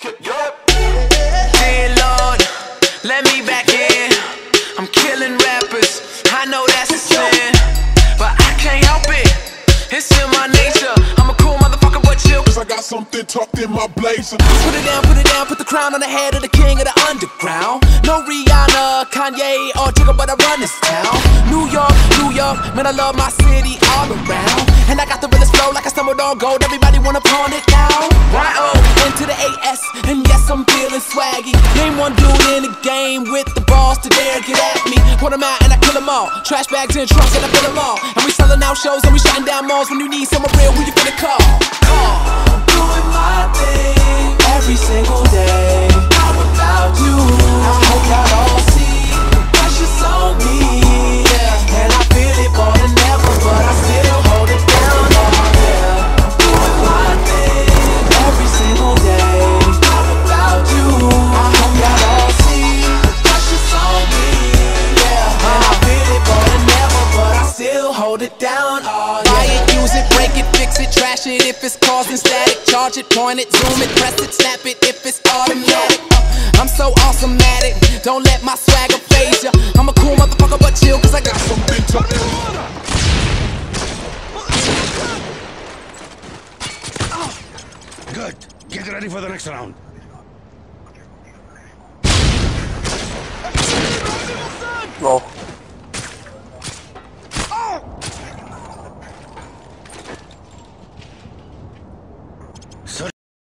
Yup. Dear Lord, let me back in. I'm killing rappers. I know that's a sin, but I can't help it. It's in my nature. I'm a cool motherfucker, but chill. Cause I got something tucked in my blazer. Put it down, put it down, put the crown on the head of the king of the underground. No Rihanna, Kanye, or Jigga, but I run this town. New York, New York, man, I love my city all around. And I got the realest flow like I stumbled on gold. Everybody wanna pawn it in the game with the balls to dare get at me. Put 'em out and I kill 'em all. Trash bags in trunks and I fill 'em all. And we selling out shows and we shutting down malls. When you need someone real, who you finna call? Call. Hold it down. Oh, yeah. Buy it, use it, break it, fix it, trash it if it's causing static. Charge it, point it, zoom it, press it, snap it if it's automatic. Uh, I'm so awesome at it. Don't let my swagger faze ya. I'm a cool motherfucker, but chill, cause I got some. Something tucked in Good. Get ready for the next round. Roll.